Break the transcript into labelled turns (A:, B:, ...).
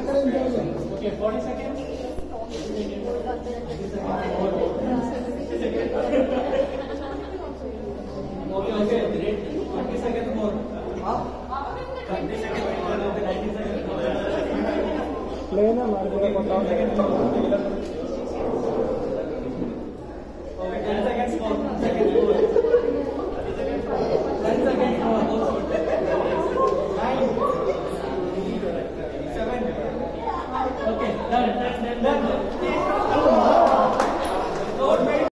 A: Okay, 40 seconds. okay, okay, great. 20 seconds more. Huh? 20 seconds more. 19 seconds more.
B: Play na, Margaret. لا لا لا